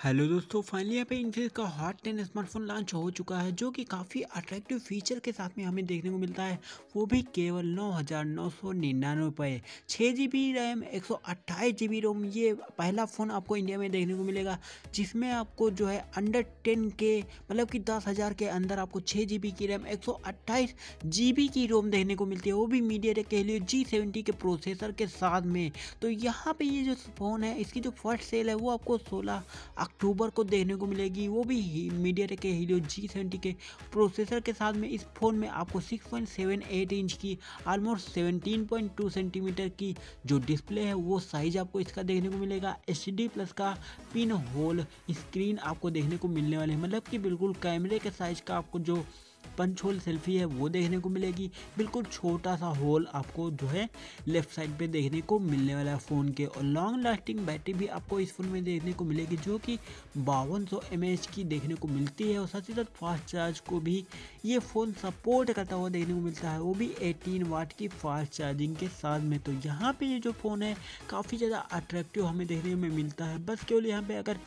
Hello दोस्तों finally यहाँ पे इन्फिनिक्स का हॉट टेन स्मार्टफ़ोन लॉन्च हो चुका है, जो कि काफ़ी अट्रैक्टिव फीचर के साथ में हमें देखने को मिलता है। वो भी केवल नौ हज़ार नौ सौ निन्यानवे रुपये छः जी बी रैम एक सौ अट्ठाईस जी बी रोम ये पहला फ़ोन आपको इंडिया में देखने को मिलेगा, जिसमें आपको जो है अंडर टेन के मतलब कि दस हज़ार के अंदर आपको छः जी बी की रैम एक सौ अट्ठाईस जी बी की रोम देखने को मिलती है। वो भी मीडिया टेक के लिए जी सेवेंटी के प्रोसेसर के साथ में। तो यहाँ पर ये जो फ़ोन है, इसकी जो फ़र्स्ट सेल है, वो आपको सोलह अक्टूबर को देखने को मिलेगी। वो भी MediaTek Helio G seventy के प्रोसेसर के साथ में इस फ़ोन में आपको 6.78 इंच की ऑलमोस्ट 17.2 सेंटीमीटर की जो डिस्प्ले है, वो साइज़ आपको इसका देखने को मिलेगा। एचडी प्लस का पिन होल स्क्रीन आपको देखने को मिलने वाले हैं। मतलब कि बिल्कुल कैमरे के साइज़ का आपको जो पंच होल सेल्फी है, वो देखने को मिलेगी। बिल्कुल छोटा सा होल आपको जो है, लेफ़्ट साइड पे देखने को मिलने वाला है फ़ोन के। और लॉन्ग लास्टिंग बैटरी भी आपको इस फ़ोन में देखने को मिलेगी, जो कि बावन सौ की देखने को मिलती है। और साथ ही साथ फास्ट चार्ज को भी ये फ़ोन सपोर्ट करता हुआ देखने को मिलता है। वो भी एटीन वाट की फास्ट चार्जिंग के साथ में। तो यहाँ पर ये जो फ़ोन है, काफ़ी ज़्यादा अट्रैक्टिव हमें देखने में मिलता है। बस केवल यहाँ पर अगर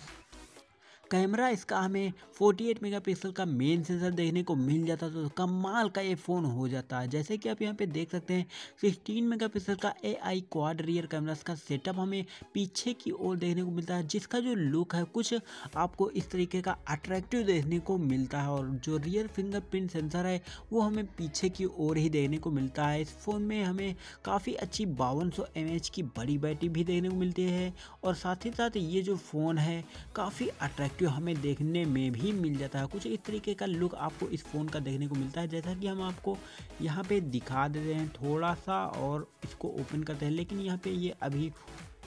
कैमरा इसका हमें 48 मेगापिक्सल का मेन सेंसर देखने को मिल जाता तो कमाल का ये फ़ोन हो जाता। है जैसे कि आप यहाँ पे देख सकते हैं 16 मेगापिक्सल का A I quad rear camera का सेटअप हमें पीछे की ओर देखने को मिलता है, जिसका जो लुक है, कुछ आपको इस तरीके का अट्रैक्टिव देखने को मिलता है और जो रियर फिंगरप्रिंट सेंसर है, वो हमें पीछे की ओर ही देखने को मिलता है। इस फ़ोन में हमें काफ़ी अच्छी बावन सौ की बड़ी बैटरी भी देखने को मिलती है और साथ ही साथ ये जो फ़ोन है, काफ़ी अट्रैक्टिव जो हमें देखने में भी मिल जाता है। कुछ इस तरीके का लुक आपको इस फ़ोन का देखने को मिलता है, जैसा कि हम आपको यहाँ पे दिखा देते हैं थोड़ा सा और इसको ओपन करते हैं। लेकिन यहाँ पे ये अभी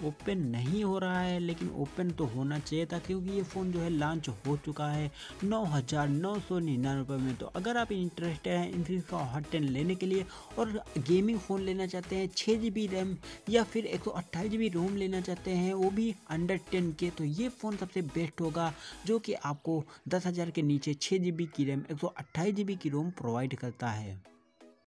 ओपन नहीं हो रहा है, लेकिन ओपन तो होना चाहिए था क्योंकि ये फ़ोन जो है लॉन्च हो चुका है नौ हज़ार नौ सौ निन्यानवे में। तो अगर आप इंटरेस्टेड हैं इन्फिनिक्स का हॉट टेन लेने के लिए और गेमिंग फ़ोन लेना चाहते हैं छः जी बी रैम या फिर एक सौ अट्ठाईस जी बी रोम लेना चाहते हैं, वो भी अंडर टेन के तो ये फ़ोन सबसे बेस्ट होगा जो कि आपको दस हज़ार के नीचे छः जी बी की रैम एक सौ अट्ठाईस जी बी की रोम प्रोवाइड करता है।